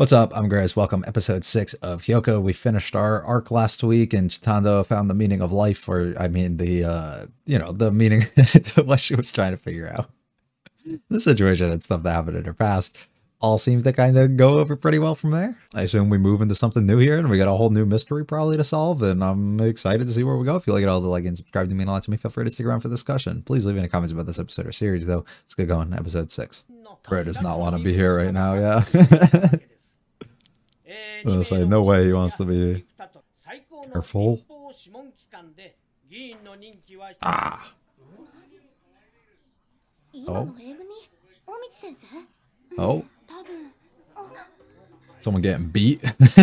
What's up? I'm Grizz. Welcome, episode six of Hyouka. We finished our arc last week, and Chitanda found the meaning of life, or I mean, the uh, you know, the meaning what she was trying to figure out. The situation and stuff that happened in her past all seems to kind of go over pretty well from there. I assume we move into something new here, and we got a whole new mystery probably to solve, and I'm excited to see where we go. If you like it all, the like and subscribe to mean a lot to me. Feel free to stick around for the discussion. Please leave any comments about this episode or series, though. Let's get going. Episode six. Bro does not want to be here right now. Yeah. They say no way he wants to be careful. Ah. Oh. Oh. oh. Someone getting beat.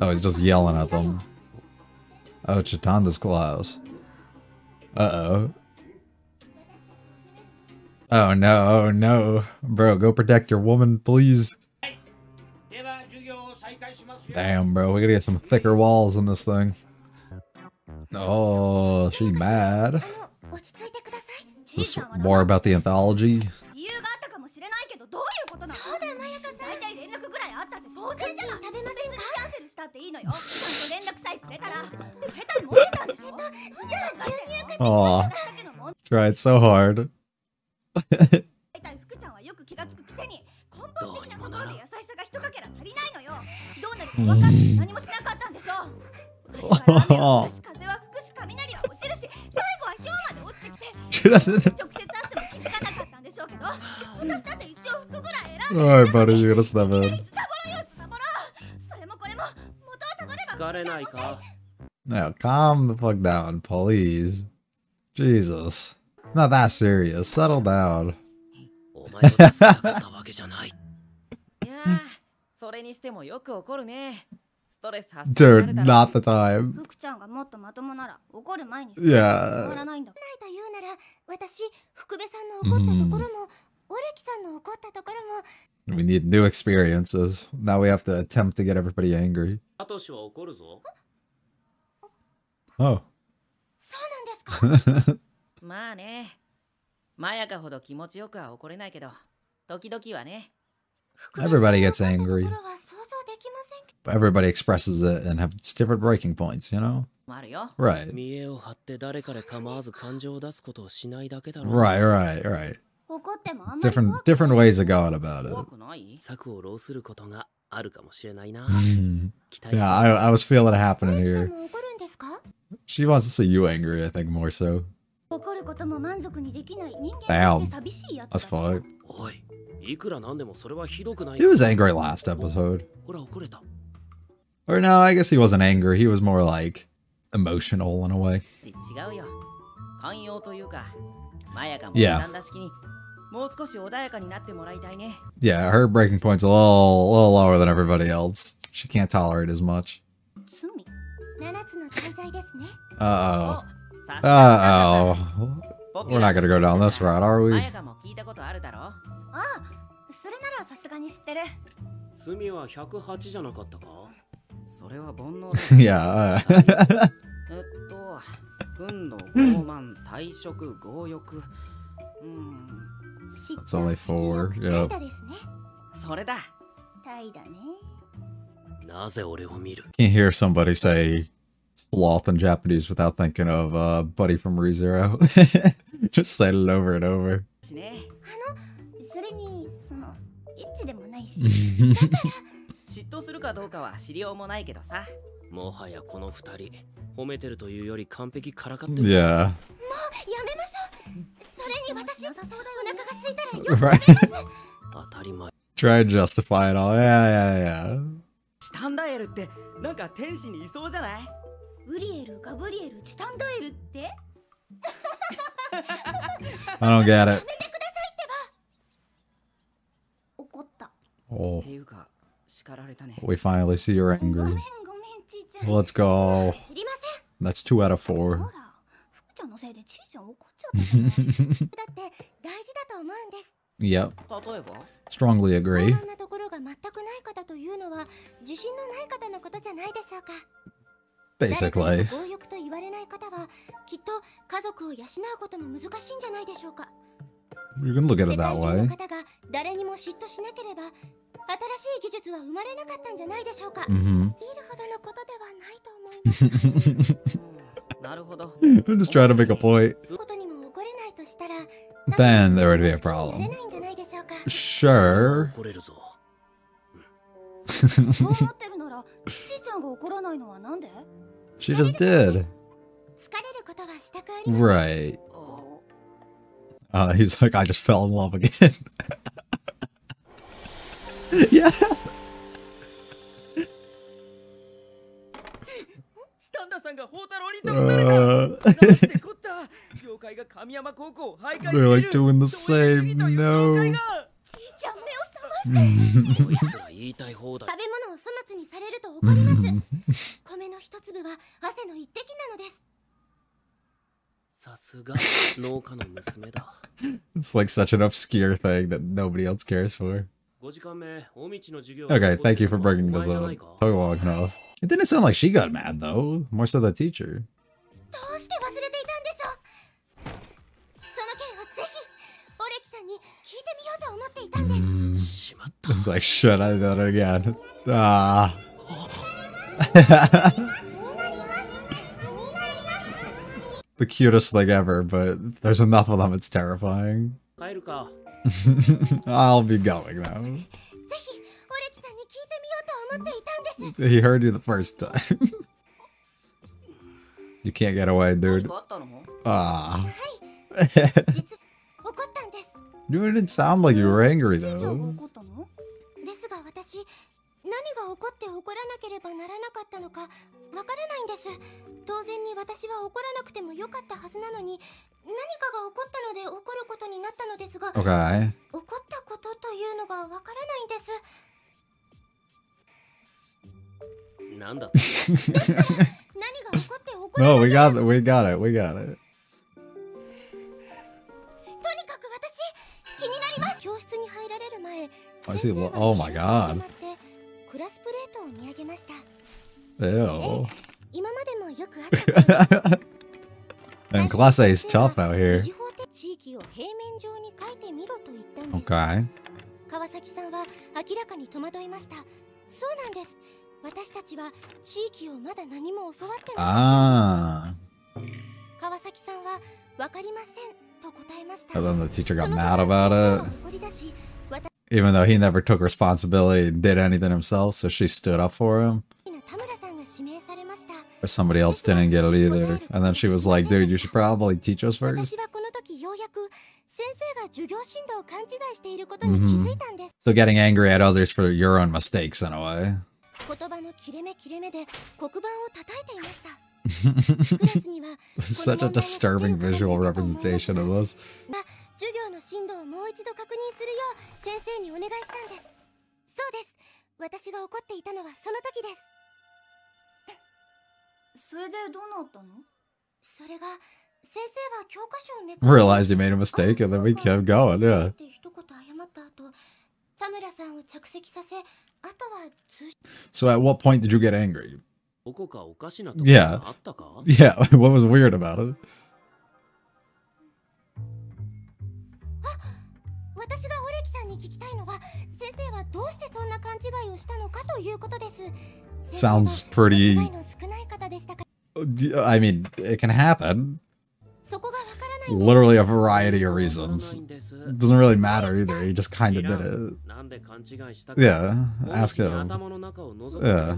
oh, he's just yelling at them. Oh, Chitanda's claws. Uh-oh. Oh no, oh no. Bro, go protect your woman, please. Damn, bro, we gotta get some thicker walls in this thing. Oh, she's mad. This more about the anthology. Aw, tried so hard. 大体福ちゃんはよく気がつくくせに根本的なところで優しさが一かけら足りないのよどうなるか分かって何もしなかったんでしょあれから雨は降るし風は吹くし雷は落ちるし最後は氷まで落ちてきて She doesn't. 直接圧も気づかなかったんでしょうけど私だって一応服ぐらい選んで Alright, buddy, you're gonna step いきな in. りズタボロよズタボロそれもこれも元をたどれば疲れないか Now, calm the fuck down, please. Jesus. Not that serious. Settle down. Dude, not the time. Yeah. We need new experiences. Now we have to attempt to get everybody angry. Oh. そうなんですかまあね。まやかほど気持ちよくは怒れないけど、時々はね。 Everybody gets 福部さんの angry. 怒ったところは想像できませんけ But everybody expresses it and have different breaking points, you know? もあるよ。 Right. 見栄を張って誰かで構わず感情を出すことをしないだけだろ Right, right, right. ど怒ってもあんまり Different 怖くない different ways of going about 怖 it. くない策を浪することがあるかもしれないな Mhm. 期待して Yeah, I, I was feeling it オ happening レキさん here. も怒るんですか She wants to see you angry, I think, more so. 怒ることも満足にできない人.間として寂しいやつ That's だね fucked. おいいくらなんでもそれはひどくない He was angry last episode. ほら怒れた Or no, I guess he wasn't angry. He was more like emotional in a way. 違うよ。寛容というか、まやかも.なんだ式に、もう少し穏やかになってもらいたいね。Yeah, her breaking point's a little, little lower than everybody else. She can't tolerate as much. 罪7つの大罪ですね Uh oh. Uh oh. ポピュ We're ラ not gonna go down this route, are ま we? やかも聞いたことあるだろああそれならさすがに知ってる罪は108じゃなかったかそれは煩悩だ yeah. Uh, えっと、憤怒、傲慢、退職、強欲。うん、知 That's only four, 怠惰ですねそれだ。怠惰ねなぜ俺を見る can't hear somebody say sloth in Japanese without thinking of uh, Buddy from ReZero. Just say it over and over. しね。それにそのエッチでもないし嫉妬するかどうかは知りようもないけどさ。もはやこの二人褒めてるというより完璧からかってる yeah. やめましょうそれに私お腹が空いたらよ Right. 当たり前 Try and justify it all. Yeah, yeah, yeah. チタンダエルってなんか天使にいそうじゃない ウリエルガブリエルチタンダエルって I don't get it. 怒った Oh, っていうか、叱られたね。 we finally see you're ごめん angry. ごめんちいちゃん Let's go. 知りません That's two out of ほ four. ら福ちゃんのせいでちいちゃん怒っちゃったじゃないだって大事だと思うんです Yep. 例えば Strongly 不 agree. 安なところが全くない方というのは自信のない方のことじゃないでしょうか Basically. 強欲と言われない方はきっと家族を養うことも難しいんじゃないでしょうか You can look at 世 it 界 that 中 way. の方が誰にも嫉妬しなければ新しい技術は生まれなかったんじゃないでしょうか、 hmm ビールほどのことではないと思いますうんなるほど I'm just trying to make a point. ことにも起これないとしたら Then there would be a なれ problem. ないんじゃないでしょうか Sure. She just did. Right. Uh, he's like, I just fell in love again. yeah. Uh, they're like doing the same. No. 妖怪がちいちゃん目を覚ましてこいつら言いたい放題食べ物を粗末にされると怒ります米の一粒は汗の一滴なのですさすが農家の娘だ It's like such an obscure thing that nobody else cares for. 5時間目大道の授業 Okay, thank you for bringing お this 前じゃな up. いか Took long enough. It didn't sound like she got mad though. More so the teacher. It's like, should I do it again? Ah. the cutest thing ever, but there's enough of them, it's terrifying. I'll be going, though. He heard you the first time. you can't get away, dude. Ah. 実怒ったんです You didn't sound like you were angry ちいちゃんが though. 怒ったのですが私何が起こって怒らなければならなかったのかわからないんです当然に私は怒らなくてもよかったはずなのに何かが起こったので怒ることになったのですが Okay. 起こったことというのがわからないんですなんだって何が起こって怒ら No, な we ければ got it. We got it. We got it. I 先 see. 生 lo- が Oh my 一緒に god. 集まってクラスプレートを見上げました Ew. 今までもよくあったこと And class A is tough out 二 here. 次法的地域を平面上に書いてみろと言ったんです、 Okay. 川崎さんは明らかに戸惑いましたそうなんです私たちは地域をまだ何も教わってな Ah. い川崎さんはわかりませんと答えました And then the teacher そ got の mad 時 about は it, 怒り出し私 even though he never took responsibility and did anything himself, so she stood up for him. Or somebody else didn't get it either. And then she was like, dude, you should probably teach us first. Mm -hmm. So getting angry at others for your own mistakes in a way. 言葉の切れ目切れ目で黒板を叩いていましたクラスには Such a disturbing visual representation of this. 授業の進度をもう一度確認するよう先生にお願いしたんですそうです私が怒っていたのはその時ですそれでどうなったのそれが先生は教科書をめく Realized you made a mistake and then we kept going, yeah. って一言謝った後田村さんを着席させあとは通 So at what point did you get angry? Yeah. Yeah, what was weird about it? Sounds pretty. Uh, I mean, it can happen. Literally a variety of reasons. It doesn't really matter either. He just kind of did it. Yeah, ask him. Yeah.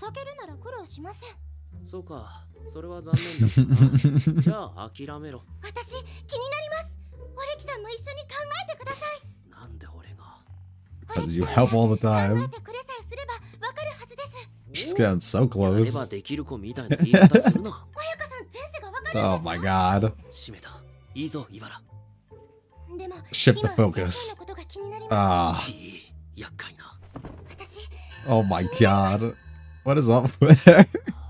情けるなら苦労しません。そうか。それは残念 じゃあ諦めろ。私気になります。オレキさんも一緒に考えてください。なんで俺が？Because you help all the time? 考えてくれさえすればわかるはずです。She's ?None できる子みたいな言い方するな。おやかさん前世かるんですか？Oh my god. 閉めた。いイバラ。でも Shift the ああ、Oh my god. What is up with her?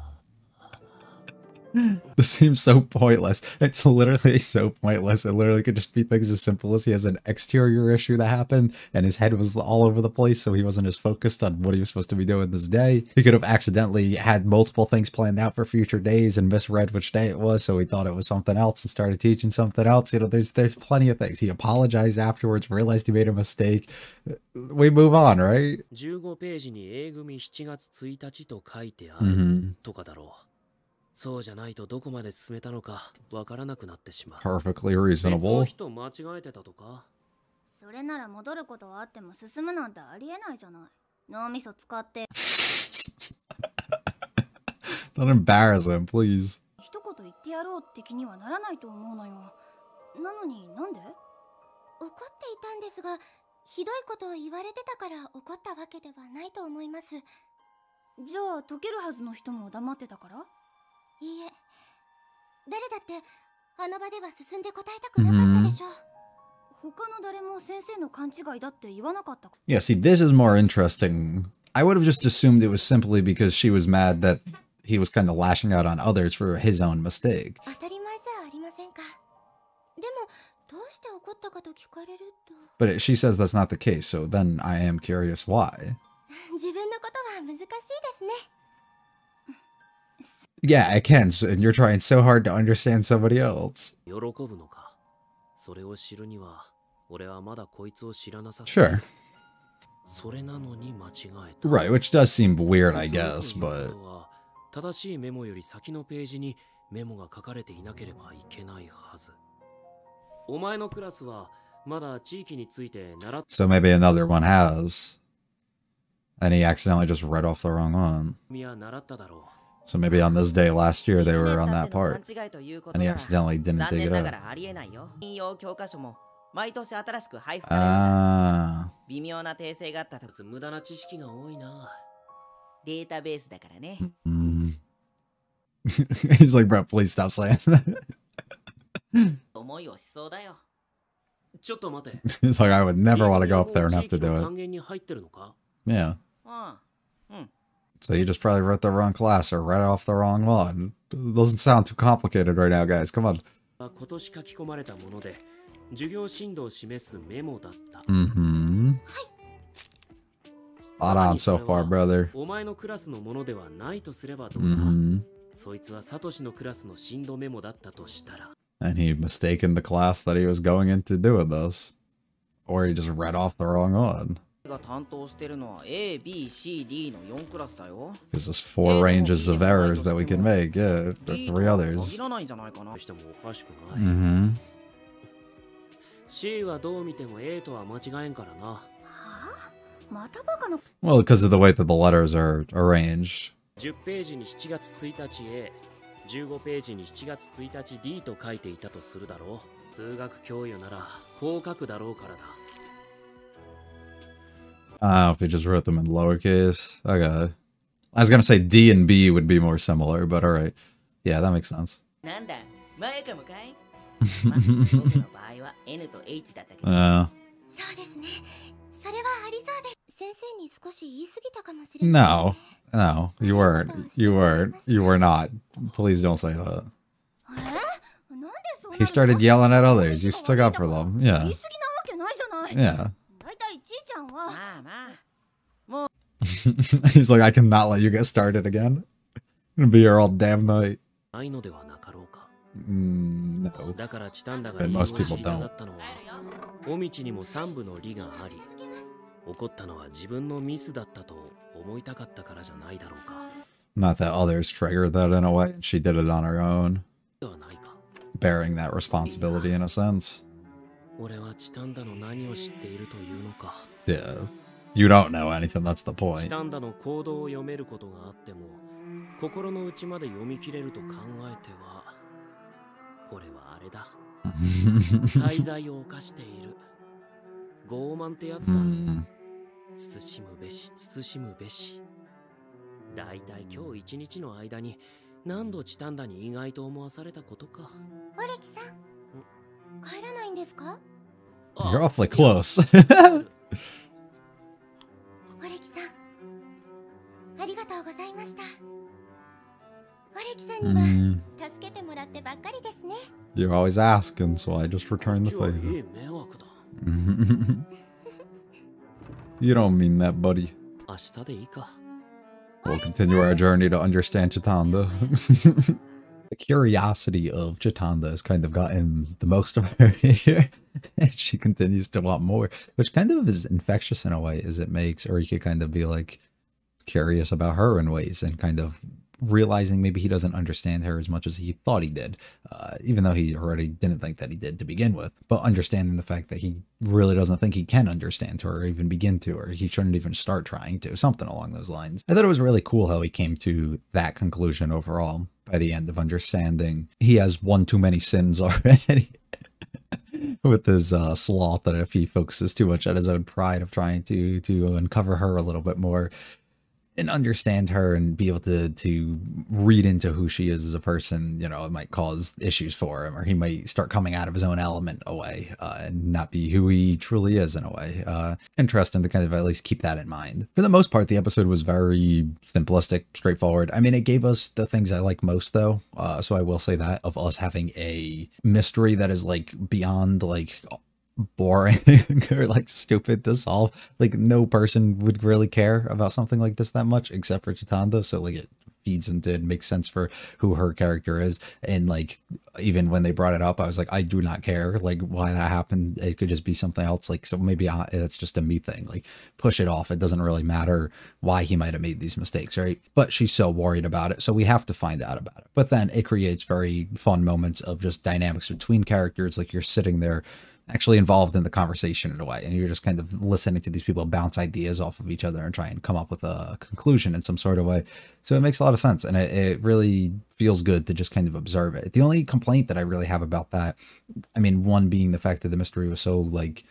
This seems so pointless. It's literally so pointless. It literally could just be things as simple as he has an exterior issue that happened and his head was all over the place, so he wasn't as focused on what he was supposed to be doing this day. He could have accidentally had multiple things planned out for future days and misread which day it was, so he thought it was something else and started teaching something else. You know, there's there's plenty of things. He apologized afterwards, realized he made a mistake. We move on, right? 15ページに A 組7月1日と書いてある Mm-hmm. とかだろう。 そうじゃないとどこまで進めたのかわからなくなってしまう。Perfectly 別の reasonable. 人間違えてたとか？それなら戻ることはあっても進むなんてありえないじゃない。脳みそ使って。Don't embarrass him, please. 一言言ってやろうって気にはならないと思うのよ。なのになんで？怒っていたんですがひどいことを言われてたから怒ったわけではないと思います。いじゃあ解けるはずの人も黙ってたから？いえ誰だってあの場では進んで答えたくなかったでしょう他の誰も先生の勘違いだって言わなかったか Yeah, see, this is more interesting. I would have just assumed it was simply because she was mad that he was kind of lashing out on others for his own mistake. 当たり前じゃありませんかでもどうして怒ったかと聞かれると But she says that's not the case, so then I am curious why. 自分のことは難しいですね Yeah, I can, and you're trying so hard to understand somebody else. Sure. Right, which does seem weird, I guess, but... So maybe another one has. And he accidentally just read off the wrong one. みや習っただろ So maybe on this day last year they were on that 一年経っての part. 勘違いということ And he なら accidentally didn't 残 take 念 it な out. がらありえないよ引用教科書も毎年新しく配布される Ah. 微妙な訂正があったとう無駄な知識が多いなデータベースだからね Mm. He's like, bro, please stop saying that. 思いをしそうだよちょっと待て He's like, I would never want to go up there and 地 have 域 to の do 還元に入ってるのか it. Yeah. うんうん So you just probably wrote the wrong class or read off the wrong one. Doesn't sound too complicated right now, guys. Come on. 今年書き込まれたもので授業進度を示すメモだった Mm-hmm. Spot on so far, brother. お前のクラスのものではないとすればどうだ、 Mm-hmm. そいつはサトシのクラスの進度メモだったとしたら And he mistaken the class that he was going into doing this. Or he just read off the wrong one. が担当してるのは A、B、C、D の4クラスだよ Because there's four ranges of errors that we can make. Yeah, there are D three とは others. 限らないんじゃないかなしてもおかしくない、 Mm-hmm. C はどう見ても A とは間違えんからなはあまたバカな Well, because of the way that the letters are arranged. 10ページに7月1日 A 15ページに7月1日 D と書いていたとするだろう通学教諭ならこう書くだろうからだ I don't know if he just wrote them in lowercase. I got it. I was gonna say D and B would be more similar, but all right. Yeah, that makes sense. uh, no, no, you weren't. You weren't. You were not. Please don't say that. He started yelling at others. You stuck up for them. Yeah. Yeah. だいたいちいちゃんはまあまあ He's like, I cannot let you get started again. It'll be here all damn night. ないのではなかろうか Mm, no. だからチタンダが And 理由を most 知 people りたがったのは尾道にも三部の理があり怒ったのは自分のミスだったと思いたかったからじゃないだろうか Not that others triggered that in a way. She did it on her own, ではないか bearing that responsibility in a sense. 俺はチタンダの何を知っているというのか Yeah. You don't know anything, that's the チ point. タンダの行動を読めることがあっても心の内まで読み切れると考えてはこれはあれだ滞在を犯している傲慢ってやつだ Mm. 慎むべし慎むべしだいたい今日一日の間に何度チタンダに意外と思わされたことかオレキさん帰らないんですか You're awfully close. オレキさんありがとうございましたオレキさんには Mm. 助 You're always asking, so I just return the 今日はい favor. い迷惑だ you don't mean that, buddy. 明日でいいか We'll continue our journey to understand Chitanda. the curiosity of Chitanda has kind of mm-hmm. gotten the most of her here. and she continues to want more, which kind of is infectious in a way, as it makes, or you could kind of be like curious about her in ways and kind of realizing maybe he doesn't understand her as much as he thought he did, uh, even though he already didn't think that he did to begin with. But understanding the fact that he really doesn't think he can understand her or even begin to, or he shouldn't even start trying to, something along those lines. I thought it was really cool how he came to that conclusion overall by the end of understanding he has one too many sins already. with his uh, sloth that if he focuses too much on his own pride of trying to to uncover her a little bit more and understand her and be able to to read into who she is as a person, you know, it might cause issues for him, or he might start coming out of his own element away uh, and not be who he truly is in a way. Uh, interesting to kind of at least keep that in mind. For the most part, the episode was very simplistic, straightforward. I mean, it gave us the things I like most, though. Uh, so I will say that of us having a mystery that is like beyond like boring or like stupid to solve. Like no person would really care about something like this that much except for Chitanda. So like it feeds into it makes sense for who her character is. And like even when they brought it up, I was like, I do not care like why that happened. It could just be something else. Like so maybe I, it's just a me thing. Like push it off. It doesn't really matter why he might have made these mistakes, right? But she's so worried about it, so we have to find out about it. But then it creates very fun moments of just dynamics between characters. Like you're sitting there actually involved in the conversation in a way and you're just kind of listening to these people bounce ideas off of each other and try and come up with a conclusion in some sort of way. So it makes a lot of sense and it, it really feels good to just kind of observe it. The only complaint that i really have about that i mean one being the fact that the mystery was so like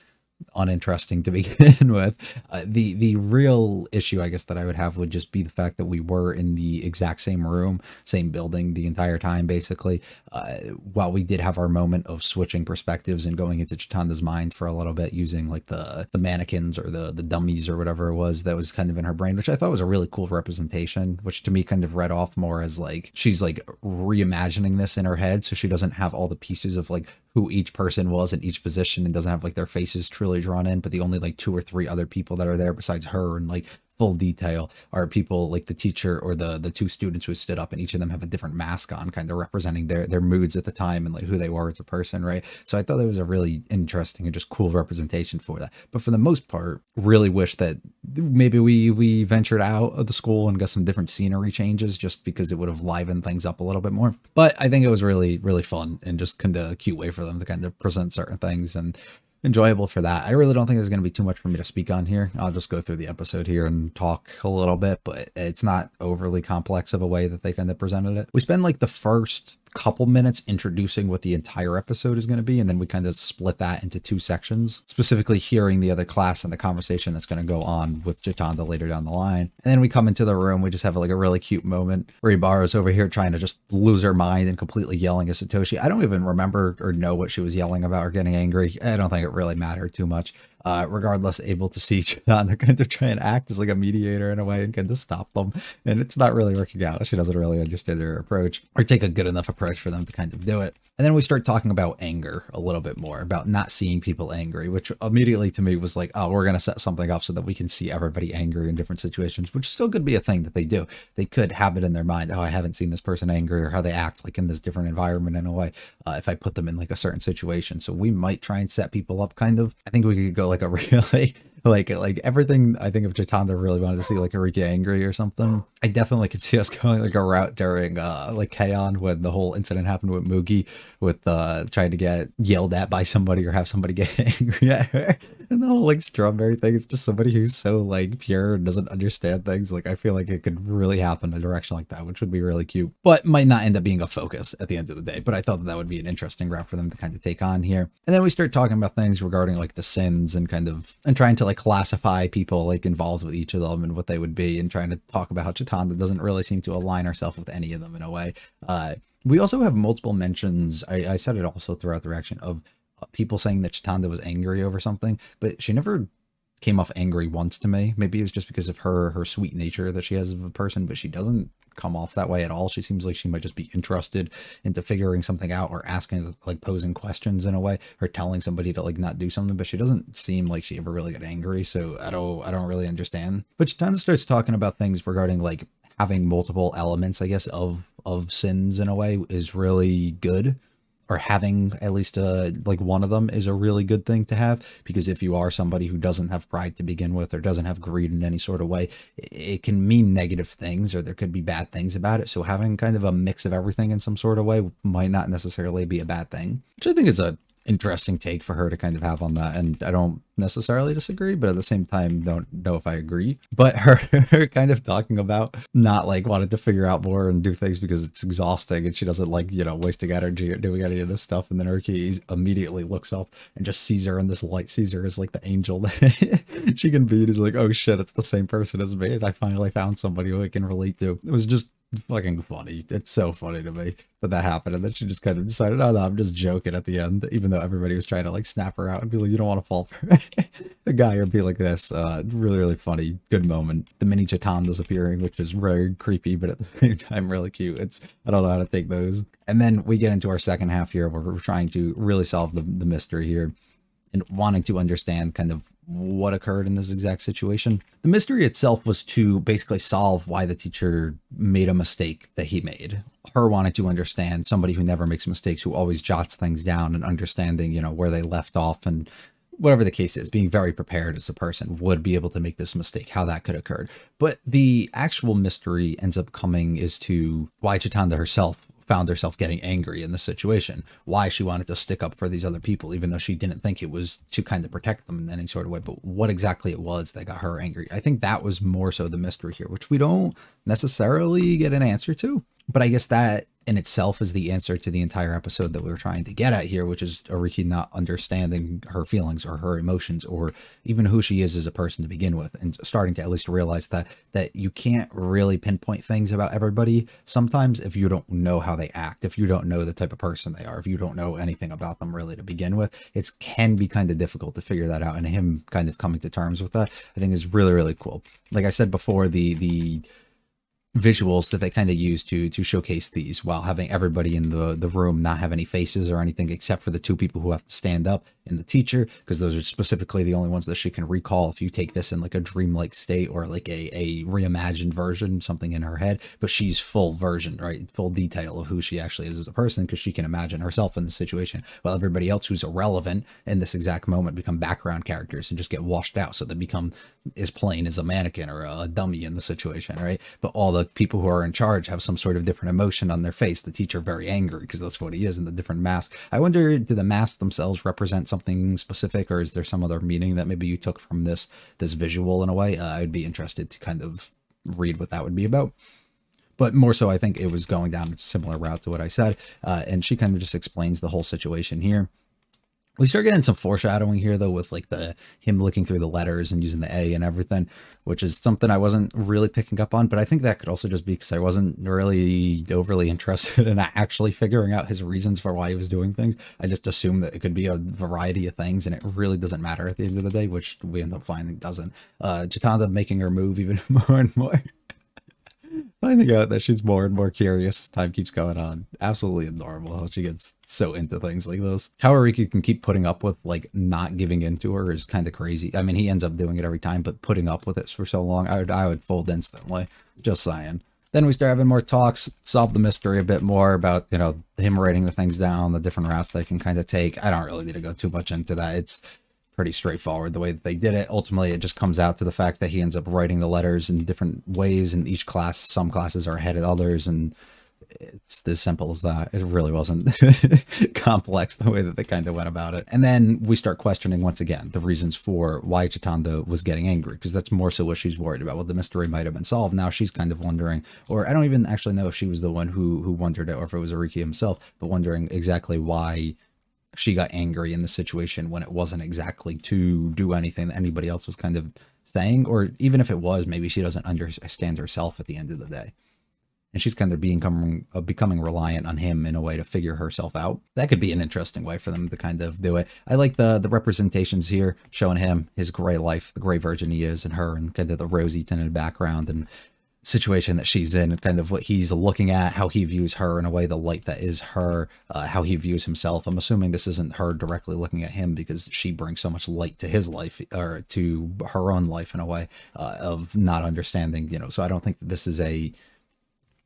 uninteresting to begin with. Uh, the the real issue, I guess, that I would have would just be the fact that we were in the exact same room, same building the entire time, basically. Uh, while we did have our moment of switching perspectives and going into Chitanda's mind for a little bit, using like the the mannequins or the the dummies or whatever it was that was kind of in her brain, which I thought was a really cool representation. Which to me kind of read off more as like she's like reimagining this in her head, so she doesn't have all the pieces of like who each person was in each position and doesn't have like their faces truly drawn in, but the only like two or three other people that are there besides her and like full detail are people like the teacher or the the two students who stood up and each of them have a different mask on kind of representing their their moods at the time and like who they were as a person right? So i thought it was a really interesting and just cool representation for that. But for the most part really wish that maybe we we ventured out of the school and got some different scenery changes just because it would have livened things up a little bit more. But i think it was really really fun and just kind of a cute way for them to kind of present certain things and enjoyable for that. I really don't think there's going to be too much for me to speak on here. I'll just go through the episode here and talk a little bit, but it's not overly complex of a way that they kind of presented it. We spend like the first couple minutes introducing what the entire episode is going to be, and then we kind of split that into two sections, specifically hearing the other class and the conversation that's going to go on with Chitanda later down the line. And then we come into the room, we just have like a really cute moment where Ibara's over here trying to just lose her mind and completely yelling at Satoshi. I don't even remember or know what she was yelling about or getting angry. I don't think it really mattered too much uh, regardless, able to see each other, they're kind of try and act as like a mediator in a way and kind of stop them. And it's not really working out. She doesn't really understand their approach or take a good enough approach for them to kind of do it. And then we start talking about anger a little bit more, about not seeing people angry, which immediately to me was like, oh, we're going to set something up so that we can see everybody angry in different situations, which still could be a thing that they do. They could have it in their mind, oh, I haven't seen this person angry or how they act like in this different environment in a way, uh, if I put them in like a certain situation. So we might try and set people up kind of. I think we could go like a really like like everything I think of Chitanda really wanted to see like a Ariki angry or something. I definitely could see us going like a route during uh like K-On! when the whole incident happened with Mugi with uh trying to get yelled at by somebody or have somebody get angry at her. And the whole like strawberry thing, it's just somebody who's so like pure and doesn't understand things. Like I feel like it could really happen in a direction like that, which would be really cute, but might not end up being a focus at the end of the day. But I thought that that would be an interesting route for them to kind of take on here. And then we start talking about things regarding like the sins and kind of and trying to like classify people like involved with each of them and what they would be and trying to talk about how Chitanda doesn't really seem to align herself with any of them in a way. Uh, we also have multiple mentions. I, I said it also throughout the reaction of people saying that Chitanda was angry over something, but she never came off angry once to me. Maybe it was just because of her her sweet nature that she has of a person, but she doesn't come off that way at all. She seems like she might just be interested into figuring something out or asking, like posing questions in a way, or telling somebody to like not do something. But she doesn't seem like she ever really got angry. So I don't, I don't really understand. But of starts talking about things regarding like having multiple elements, I guess, of of sins in a way is really good or having at least a like one of them is a really good thing to have because if you are somebody who doesn't have pride to begin with or doesn't have greed in any sort of way it can mean negative things or there could be bad things about it. So having kind of a mix of everything in some sort of way might not necessarily be a bad thing which i think is a interesting take for her to kind of have on that and i don't necessarily disagree but at the same time don't know if i agree. But her, her kind of talking about not like wanting to figure out more and do things because it's exhausting and she doesn't like you know wasting energy or doing any of this stuff and then Urki immediately looks up and just sees her and this light sees her as like the angel that she can be and is like oh shit it's the same person as me and i finally found somebody who i can relate to. It was just fucking funny. It's so funny to me that that happened. And then she just kind of decided, oh no, I'm just joking at the end, even though everybody was trying to like snap her out and be like, you don't want to fall for a guy or be like this. Uh, really, really funny. Good moment. The mini Chitanda's appearing, which is very creepy, but at the same time, really cute. It's, I don't know how to take those. And then we get into our second half here where we're trying to really solve the, the mystery here and wanting to understand kind of what occurred in this exact situation. The mystery itself was to basically solve why the teacher made a mistake that he made. Her wanted to understand somebody who never makes mistakes, who always jots things down and understanding, you know, where they left off and whatever the case is, being very prepared as a person would be able to make this mistake, how that could occur. But the actual mystery ends up coming is to why Chitanda herself found herself getting angry in the situation, why she wanted to stick up for these other people, even though she didn't think it was to kind of protect them in any sort of way. But what exactly it was that got her angry, I think that was more so the mystery here, which we don't necessarily get an answer to. But I guess that in itself is the answer to the entire episode that we were trying to get at here, which is Ariki not understanding her feelings or her emotions or even who she is as a person to begin with, and starting to at least realize that that you can't really pinpoint things about everybody sometimes if you don't know how they act, if you don't know the type of person they are, if you don't know anything about them really to begin with, it can be kind of difficult to figure that out. And him kind of coming to terms with that, I think is really, really cool. Like I said before, the the visuals that they kind of use to to showcase these while having everybody in the the room not have any faces or anything except for the two people who have to stand up and the teacher because those are specifically the only ones that she can recall if you take this in like a dreamlike state or like a, a reimagined version something in her head but she's full version right? Full detail of who she actually is as a person because she can imagine herself in the situation while everybody else who's irrelevant in this exact moment become background characters and just get washed out. So they become as plain as a mannequin or a dummy in the situation right but all the people who are in charge have some sort of different emotion on their face. The teacher very angry because that's what he is in the different masks. I wonder, do the masks themselves represent something specific, or is there some other meaning that maybe you took from this this visual in a way? Uh, I'd be interested to kind of read what that would be about but more so i think it was going down a similar route to what i said uh, and she kind of just explains the whole situation here we start getting some foreshadowing here though with like the him looking through the letters and using the A and everything, which is something I wasn't really picking up on, but I think that could also just be because I wasn't really overly interested in actually figuring out his reasons for why he was doing things. I just assumed that it could be a variety of things and it really doesn't matter at the end of the day, which we end up finding doesn't. Uh Chitanda making her move even more and more finding out that she's more and more curious time keeps going on. Absolutely adorable how she gets so into things like this. How Ariki can keep putting up with like not giving into her is kind of crazy. I mean, he ends up doing it every time, but putting up with it for so long, I would I would fold instantly. Just saying. Then we start having more talks, solve the mystery a bit more about, you know, him writing the things down, the different routes they can kind of take. I don't really need to go too much into that. It's pretty straightforward the way that they did it. Ultimately, it just comes out to the fact that he ends up writing the letters in different ways in each class. Some classes are ahead of others, and it's as simple as that. It really wasn't complex the way that they kind of went about it. And then we start questioning once again the reasons for why Chitanda was getting angry, because that's more so what she's worried about. Well, the mystery might have been solved. Now she's kind of wondering, or I don't even actually know if she was the one who who wondered it, or if it was Ariki himself, but wondering exactly why she got angry in the situation when it wasn't exactly to do anything that anybody else was kind of saying, or even if it was, maybe she doesn't understand herself at the end of the day. And she's kind of being uh, becoming reliant on him in a way to figure herself out. That could be an interesting way for them to kind of do it. I like the the representations here showing him his gray life, the gray virgin he is, and her, and kind of the rosy tinted background, and situation that she's in kind of what he's looking at, how he views her in a way, the light that is her, uh, how he views himself. I'm assuming this isn't her directly looking at him because she brings so much light to his life or to her own life in a way uh, of not understanding, you know. So I don't think this is a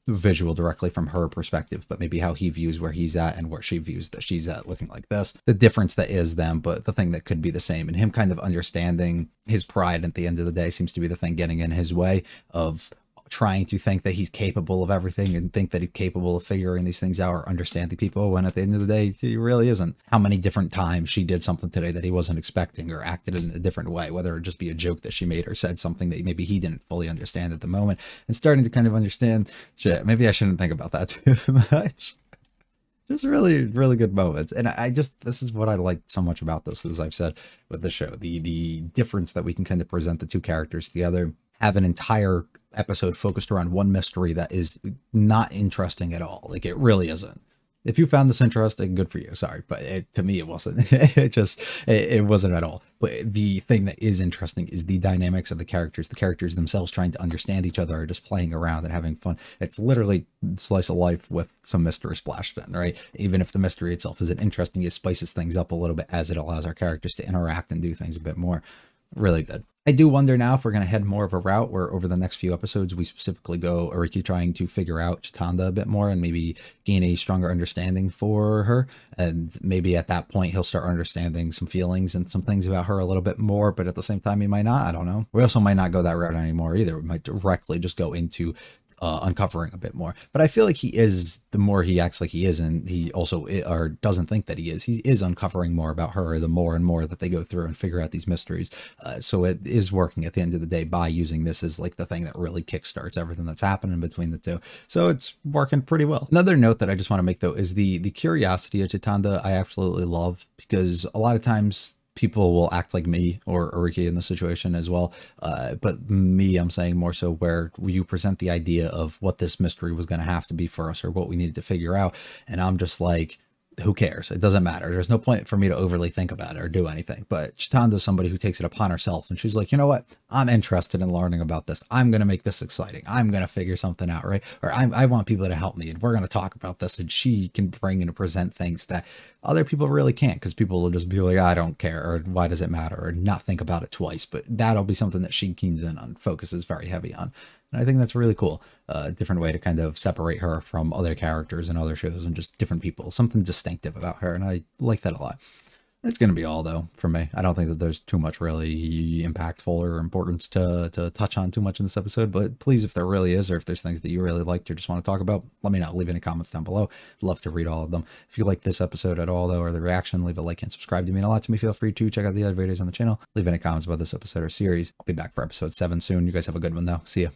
visual directly from her perspective, but maybe how he views where he's at and where she views that she's at looking like this. The difference that is them, but the thing that could be the same. And him kind of understanding his pride at the end of the day seems to be the thing getting in his way of trying to think that he's capable of everything and think that he's capable of figuring these things out or understanding people when at the end of the day he really isn't. How many different times she did something today that he wasn't expecting or acted in a different way, whether it just be a joke that she made or said something that maybe he didn't fully understand at the moment and starting to kind of understand shit, maybe I shouldn't think about that too much. Just really, really good moments. And I just this is what I like so much about this, as I've said with the show. The the difference that we can kind of present the two characters together, have an entire episode focused around one mystery that is not interesting at all. Like it really isn't. If you found this interesting, good for you. Sorry, but it, to me it wasn't. it just it, it, wasn't at all. But the thing that is interesting is the dynamics of the characters. The characters themselves trying to understand each other, or just playing around and having fun. It's literally slice of life with some mystery splashed in, right? Even if the mystery itself isn't interesting, it spices things up a little bit as it allows our characters to interact and do things a bit more. Really good. I do wonder now if we're going to head more of a route where over the next few episodes we specifically go Ariki trying to figure out Chitanda a bit more and maybe gain a stronger understanding for her. And maybe at that point he'll start understanding some feelings and some things about her a little bit more, but at the same time he might not. I don't know. We also might not go that route anymore either. We might directly just go into uh, uncovering a bit more. But I feel like he is, the more he acts like he is, and he also or doesn't think that he is, he is uncovering more about her the more and more that they go through and figure out these mysteries. Uh, so it is working at the end of the day by using this as like the thing that really kickstarts everything that's happening between the two. So it's working pretty well. Another note that I just want to make though is the the curiosity of Chitanda I absolutely love because a lot of times people will act like me or Ariki in the situation as well. Uh, but me, I'm saying more so where you present the idea of what this mystery was going to have to be for us or what we needed to figure out. And I'm just like, who cares? It doesn't matter. There's no point for me to overly think about it or do anything. But Chitanda's somebody who takes it upon herself and she's like, you know what? I'm interested in learning about this. I'm going to make this exciting. I'm going to figure something out, right? Or I, I want people to help me and we're going to talk about this. And she can bring and present things that other people really can't because people will just be like, I don't care or why does it matter or not think about it twice. But that'll be something that she keens in on, focuses very heavy on. And I think that's really cool. A uh, different way to kind of separate her from other characters and other shows and just different people. Something distinctive about her. And I like that a lot. It's going to be all though for me. I don't think that there's too much really impactful or importance to to touch on too much in this episode. But please, if there really is, or if there's things that you really liked or just want to talk about, let me know. Leave any comments down below. I'd love to read all of them. If you like this episode at all though, or the reaction, leave a like and subscribe to me. And a lot to me. Feel free to check out the other videos on the channel. Leave any comments about this episode or series. I'll be back for episode seven soon. You guys have a good one though. See ya.